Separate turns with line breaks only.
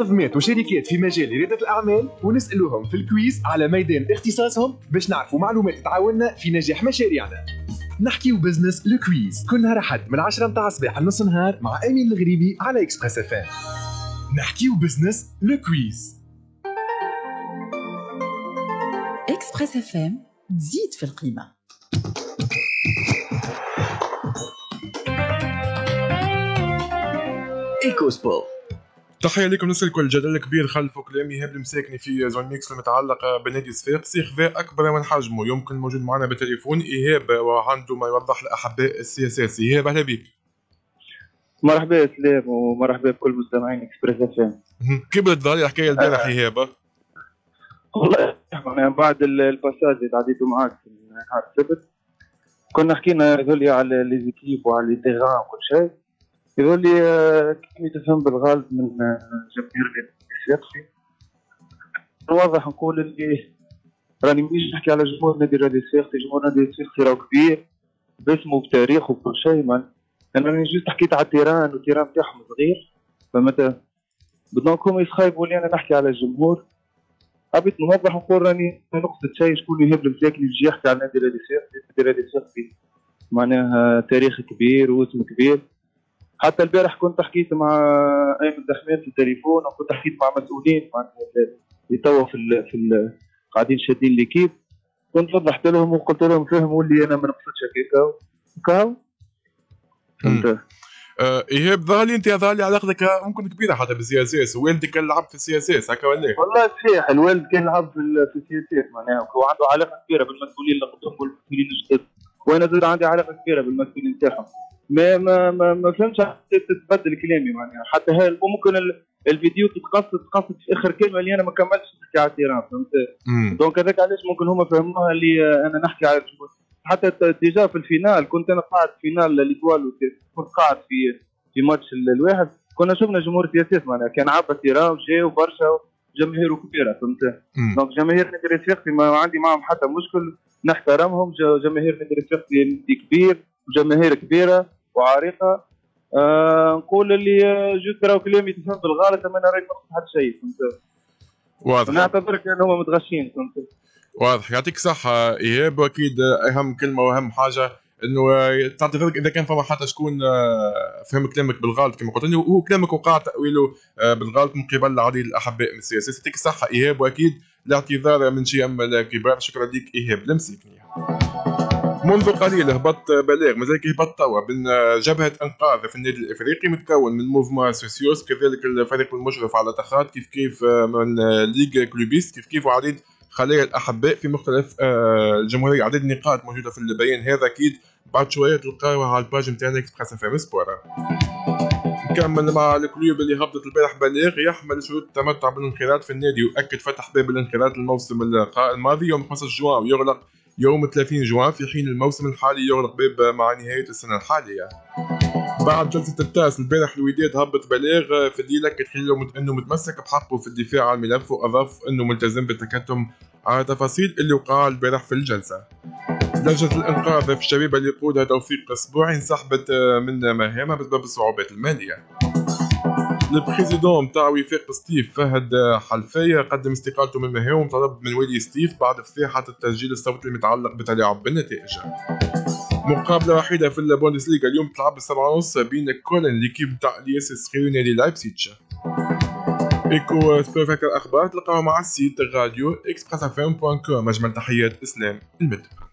منظمات وشركات في مجال ريادة الأعمال ونسألوهم في ال quiz على ميدان اختصاصهم باش نعرفوا معلومات تعاوننا في نجاح مشاريعنا. نحكي business le quiz كل نهار أحد من 10 متاع الصباح لنص نهار مع أمين الغريبي على Express FM نحكي business le
quiz Express FM تزيد في القيمة.
Echo Sport
تحية لكم نسأل كل جدل كبير خلفوا كلام ايهاب المساكني في zone mixte المتعلقة بنادي صفاقسي خذا أكبر من حجمه يمكن موجود معنا بالتليفون. إيهاب وعنده ما يوضح لأحباء ال CSS. إيهاب أهلا بك
مرحبا سلام ومرحبا بكل مستمعين Express FM.
كبرت ظاهرلي الحكاية البارح إيهاب؟
والله معناها بعد ال- ال passage اللي عديته معاك في نهار السبت كنا حكينا يقول لي على les équipes وعلى لي وكل شيء. يقول لي آه، كيف تفهم بالغلط من آه، جماهير الصفاقسي نوضح نقول اللي راني مش نحكي على جمهور نادي الرياضي الصفاقسي جمهور نادي الصفاقسي راهو كبير باسمه بتاريخه وكل شيء ما أنا راني juste حكيت على ال terrain وال terrain بتاعهم صغير. فمتى donc هم يخايبوا لي أنا نحكي على الجمهور. حبيت نوضح ونقول راني نقصد شيء شكون إيهاب المساكني يجي يحكي على نادي الرياضي الصفاقسي نادي الرياضي الصفاقسي معناها تاريخ كبير واسم كبير. حتى البارح كنت حكيت مع ايمن دحمان في التليفون وكنت حكيت مع مسؤولين معناها اللي توا في ال في ال قاعدين شادين ليكيب كنت وضحت لهم وقلت لهم فهموا لي أنا ما نقصدش هكاك. كاو فهمت
آه، إيهاب ظهر لي أنت ظهر لي علاقتك ممكن كبيرة حتى بالسياسات والدك كان لعب في السياسات هكا ولا إيه؟
والله صحيح الوالد كان يلعب في ال- في السياسات معناها وعنده علاقة كبيرة بالمسؤولين اللي قدام والمسؤولين الجدد وأنا زادة عندي علاقة كبيرة بالمسؤولين تاعهم. ما ما ما, ما فهمتش حتى تتبدل كلامي معناها. حتى هاي ممكن ال- الفيديو تتقصد تقصد في آخر كلمة اللي أنا ما كملتش نحكي على ال terrain
فهمت.
donc هذاك علاش ممكن هما فهموها اللي أنا نحكي على. حتى déjà في ال finale كنت أنا قاعد في finale l'Étoile كنت قاعد في في ماتش ال- الواحد. كنا شفنا جمهور ال CSS معناها. كان عبى terrain وجاو برشا جماهير كبيرة فهمت. donc جماهير نادي الصفاقسي ما عندي معهم حتى مشكل نحترمهم. جماهير نادي نادي كبير. وجماهير كبيرة وعريقة. آه نقول اللي آه، juste راهو كلامي تفهم بالغلط أما أنا راهي نقصد حتى شيء فهمت؟
واضح.
نعتبر كان هما متغشين فهمت؟
واضح. يعطيك صحة إيهاب وأكيد أهم كلمة وأهم حاجة إنه تعتذرك إذا كان فما حتى شكون آه، فهم كلامك بالغلط كما قلت. وهو كلامك وقع تأويله آه، بالغلط من قبل العديد الأحباء من ال CSS. يعطيك الصحة إيهاب وأكيد الاعتذار من شيم الكبار شكرا لك إيهاب. المساكني منذ قليل هبط بلاغ مازال هبط توا؟ من جبهة أنقاذ في النادي الإفريقي متكون من mouvement Socios كذلك الفريق المشرف على تخاط كيف كيف من ligue clubiste كيف كيف وعديد خلايا الأحباء في مختلف آه، الجمهورية. عدد نقاط موجودة في البيان. هذا أكيد بعد شوية تلقاوها على ال page نتاعنا Express FM نكمل مع الكلوب اللي هبطت البارح بلاغ يحمل شروط التمتع بالانخراط في النادي وأكد فتح باب الانخراط الموسم الماضي يوم 15 جوان ويغلق يوم 30 جوان في حين الموسم الحالي يغلق باب مع نهاية السنة الحالية. بعد جلسة التأس البارح الوداد هبط بلاغ في الليلة خليله أنه متمسك بحقه في الدفاع عن الملف وأضاف أنه ملتزم بالتكتم على تفاصيل اللي وقع البارح في الجلسة. لجنة الإنقاذ في الشبيبة اللي يقودها توفيق أسبوعي انسحبت من مهامها بسبب الصعوبات المالية. ال président نتاع وفاق ستيف فهد حلفاية قدم استقالته من مهامه طلب من ولي ستيف بعد فضيحة التسجيل الصوتي المتعلق بتلاعب بالنتائج مقابلة وحيدة في البوندسليغا اليوم تلعب السبعة ونص بين كولن l'équipe نتاع الياس الصغير نادي لايبسيتش. إيكو سبور باقي الأخبار تلقاو مع ال site radio Express FM point com. أجمل تحيات إسلام المدب.